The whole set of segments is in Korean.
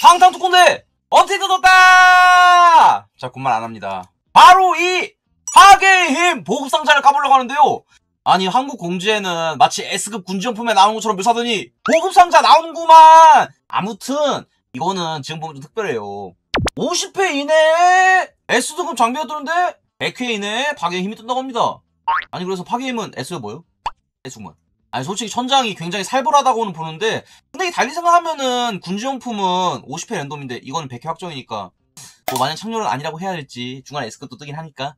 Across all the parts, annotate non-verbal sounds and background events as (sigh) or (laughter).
방탄 투콘대 업데이트 떴다! 자, 군말 안 합니다. 바로 이 파괴의 힘 보급 상자를 까보려고 하는데요. 아니, 한국 공지에는 마치 S급 군지용품에 나오는 것처럼 묘사하더니 보급 상자 나오는구만! 아무튼, 이거는 지금 보면 좀 특별해요. 50회 이내에 S등급 장비가 뜨는데 100회 이내에 파괴의 힘이 뜬다고 합니다. 아니, 그래서 파괴의 힘은 S가 뭐예요? S구만. 아니, 솔직히 천장이 굉장히 살벌하다고는 보는데 근데 이 달리 생각하면은 군지용품은 50회 랜덤인데 이거는 100회 확정이니까 뭐 만약 참여는 아니라고 해야 될지 중간에 S급도 뜨긴 하니까.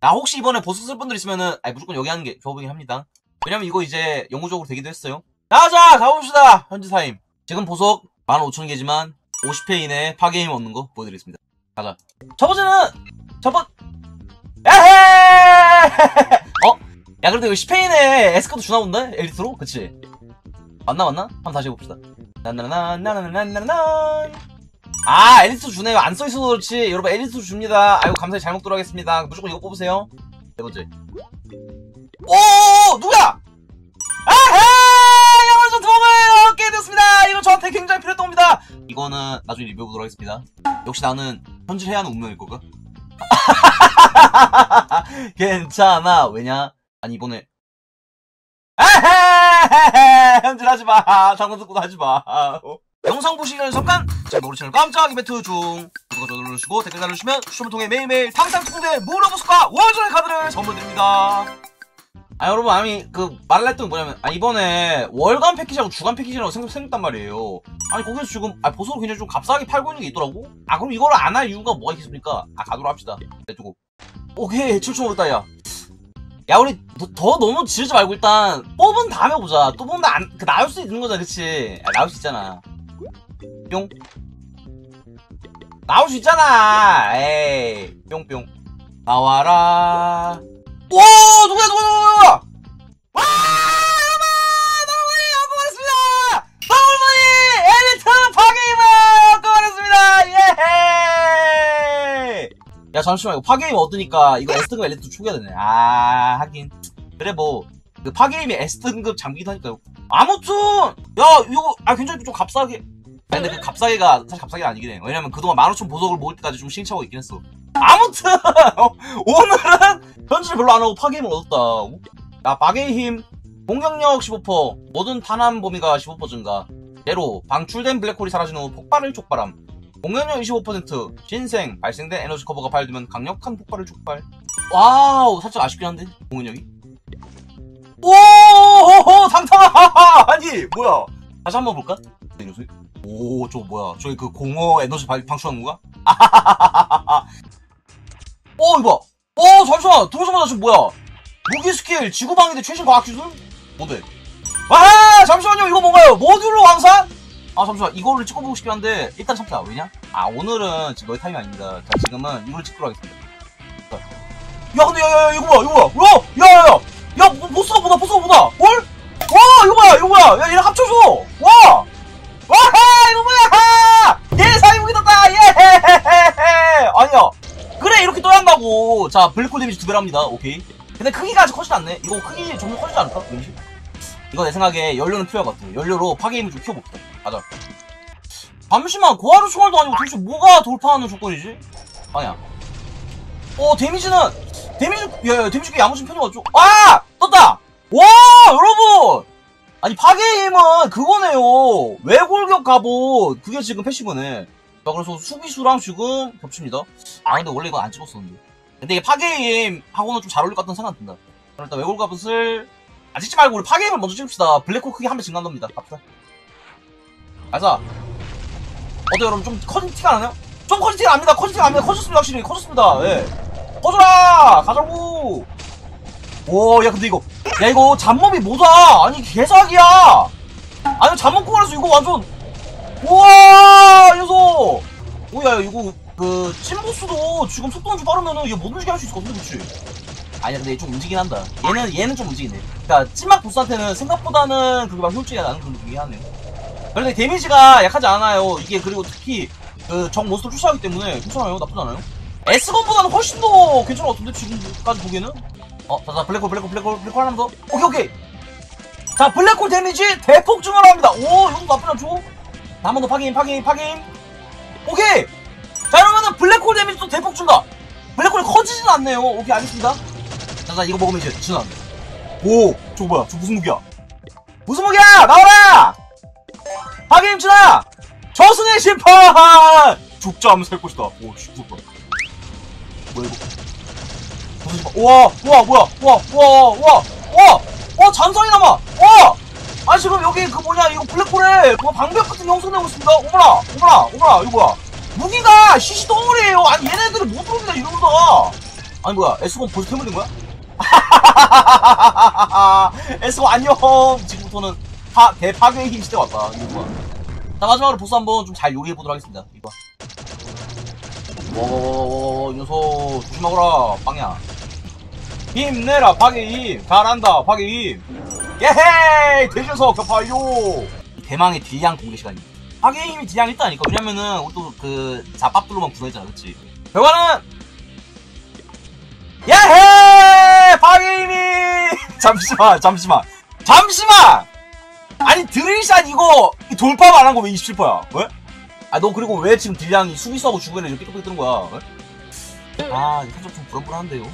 나 혹시 이번에 보스 쓸 분들 있으면은 아니 무조건 여기 하는 게 좋아 보이긴 합니다. 왜냐면 이거 이제 영구적으로 되기도 했어요. 자자 가봅시다! 현지 사임. 지금 보석 15,000개지만 50회 이내에 파괴힘 얻는 거 보여드리겠습니다. 가자. 첫 번째는 첫 번 에헤! 어? 야 그래도 이거 10회 이내에 S급도 주나 본데? 엘리트로? 그치? 맞나 맞나? 한번 다시 해봅시다. 나나나나나나나나나 아 엘리트 주네요 안 써있어서 그렇지. 여러분 엘리트 줍니다. 아이고 감사히 잘 먹도록 하겠습니다. 무조건 이거 뽑으세요. 네 번째. 오 누구야? 아하 영월전 도움을 얻게 됐습니다. 이거 저한테 굉장히 필요했던 겁니다. 이거는 나중에 리뷰해 보도록 하겠습니다. 역시 나는 현질해야 하는 운명일 거가 (laughs) 괜찮아. 왜냐 아니 이번에. 아하 현질하지마. 장난 듣고도 하지마. 영상 보시기 전에 잠깐! 제 모르 채널 깜짝 이벤트 중! 구독과 좋아요 눌러주시고 댓글 달아주시면 추첨을 통해 매일매일 탕탕 특공대 무료보석과 월전의 카드를 선물 드립니다. 아 여러분 아니 그 말을 했던 게 뭐냐면 아 이번에 월간 패키지하고 주간 패키지라고 생각, 생겼단 말이에요. 아니 거기서 지금 아 보석을 굉장히 좀 값싸게 팔고 있는 게 있더라고? 아 그럼 이거를 안할 이유가 뭐가 있겠습니까? 아 가도록 합시다. 내두고. 오케이 7천 오르다야. 야 우리 더, 더 너무 지르지 말고 일단 뽑은 다음에 보자. 또 뽑으면 안, 그 나올 수 있는 거잖아 그치? 아, 나올 수 있잖아. 뿅. 나올 수 있잖아. 에이. 뿅뿅. 나와라. 오 누구야 누구야 누구야 와! 야 잠시만. 이거 파괴임 얻으니까 이거 S등급 엘리트 초기화 되네. 아 하긴 그래 뭐 그 파괴임이 S등급 장비기도 하니까요. 아무튼! 야 이거 아 굉장히 좀 값싸게. 아니 근데 그 값싸게가 사실 값싸게가 아니긴 해. 왜냐면 그동안 15,000 보석을 모을 때까지 좀 시행착오가 있긴 했어. 아무튼! (laughs) 오늘은 현질을 별로 안 하고 파괴임을 얻었다. 야 파괴의 힘 공격력 15% 모든 탄환 범위가 15% 증가. 예로 방출된 블랙홀이 사라진 후 폭발을 촉발함. 공격력 25% 신생 발생된 에너지 커버가 발되면 강력한 폭발을 촉발. 와우 살짝 아쉽긴 한데 공격력이 오호호 당당하 (laughs) 아니 뭐야 다시 한번 볼까? 이 녀석 오, 저 뭐야? 저기 그 공허 에너지 발, 방출하는 건가? 어, 이거 봐. 어, 잠시만. 들어오자마자 지금 뭐야? 무기 스킬, 지구방위대 최신 과학기술? 모델. 아, 잠시만요. 이거 뭔가요? 모듈로 왕산? 아, 잠시만. 이거를 찍어보고 싶긴 한데, 일단 참자. 왜냐? 아, 오늘은 지금 너의 타임이 아닙니다. 자, 지금은 이걸 찍도록 하겠습니다. 자. 야, 근데, 야, 야, 야, 이거 뭐야? 이거 뭐야? 야, 야, 야, 야! 야, 뭐, 보스가 보다, 보스가 보다! 뭘? 와, 이거 뭐야? 이거 뭐야? 야, 얘랑 합쳐줘! 와! 와하 이거 뭐야 예 사이무기 떴다 예 아니야 그래 이렇게 떠야 한다고 자 블랙홀 데미지 두 배랍니다 오케이 근데 크기가 아직 커지지 않네 이거 크기 좀더 커지지 않을까 왠지 이거 내 생각에 연료는 필요할 것 같아 연료로 파괴의 힘을 좀 키워봅시다 가자 잠시만 고하루 총알도 아니고 도대체 뭐가 돌파하는 조건이지 아니야 어 데미지는 데미지 야, 야 데미지 꽤 야무진 것 같죠? 아! 떴다! 와 여러분! 아니 파괴의 힘은 그거네요. 외골격 갑옷. 그게 지금 패시브네. 자 그래서 수비수랑 지금 겹칩니다. 아 근데 원래 이거 안 찍었었는데. 근데 이게 파괴의 힘하고는 좀 잘 어울릴 것 같다는 생각 든다. 그럼 일단 외골 갑옷을 아 찍지 말고 우리 파괴의 힘을 먼저 찍읍시다. 블랙홀 크기 한배 증가한답니다. 갑시다. 가자. 어때 여러분? 좀 커진 티가 나나요? 좀 커진 티가 납니다. 커진 티가 납니다. 커졌습니다 확실히. 커졌습니다. 예 커져라 가자고 오, 야, 근데 이거, 야, 이거 잡몹이 뭐다? 아니, 개사기야! 아니, 잡몹 구간에서 이거 완전, 우와, 이 녀석! 오, 야, 이거, 그, 찐보스도 지금 속도는 좀 빠르면은 이거 못 움직이게 할수 있거든, 그치? 아니야, 근데 좀 움직이긴 한다. 얘는, 얘는 좀 움직이네. 그니까, 찐막 보스한테는 생각보다는 그게 막 효율적이야 나는 그런 느낌이 하네요. 그런데 데미지가 약하지 않아요. 이게, 그리고 특히, 그, 적 몬스터 추적하기 때문에 괜찮아요. 나쁘지 않아요. S건보다는 훨씬 더 괜찮은 것 같은데, 지금까지 보기에는? 어, 자, 자, 블랙홀, 블랙홀, 블랙홀, 블랙홀 하나 더. 오케이, 오케이. 자, 블랙홀 데미지 대폭 증가를 합니다. 오, 이것도 나쁘지 않죠? 한번 더 파괴의 힘, 파괴의 힘, 파괴의 힘. 오케이. 자 그러면은 블랙홀 데미지 또 대폭 준다 블랙홀이 커지진 않네요. 오케이 알겠습니다. 자, 자 이거 먹으면 이제 진화 오 저거 뭐야? 저 무슨 무기야? 무슨 무기야? 나와라! 박임 진화 저승의 심판! 죽자 하면 살 것이다. 오씨 무섭다 뭐야 이거 우와 우와 뭐야? 우와 우와 우와 우와 어 잔상이 남아 와! 아니 지금 여기 그 뭐냐 이거 블랙홀에 뭐 방벽 같은 게 형성되고 있습니다. 오거라 오거라 오거라 이거 뭐야? 무기가 시시 덩어리에요. 아니 얘네들이 못 들어옵니다 이러면서. 아니 뭐야 S1 벌써 태물린 거야? (laughs) S1 안녕! 지금부터는 파, 대파괴의 힘 시대 왔다. 이거 뭐야. 자 마지막으로 보스 한번 좀 잘 요리해보도록 하겠습니다. 이거 이 녀석. 조심하거라 빵야. 힘내라 파괴힘. 잘한다 파괴힘. 예헤이! 대셔서 격파요 대망의 딜량 공개 시간입니다. 힘이 딜량 일단 아니까 왜냐면은 또 그 잡밥들로만 구성했잖아 그치? 결과는 예헤 파괴의 힘이! (laughs) 잠시만 잠시만. 잠시만! 아니 드릴샷 이거 돌파 안 한 거 왜 27%야. 왜? 아 너 그리고 왜 지금 딜량이 수비수하고 주변에 이렇게 삐뚤삐뚤 뜨는 거야 왜? 아 이거 살짝 좀 불안불안한데요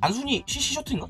단순히 CC 셔틀인가?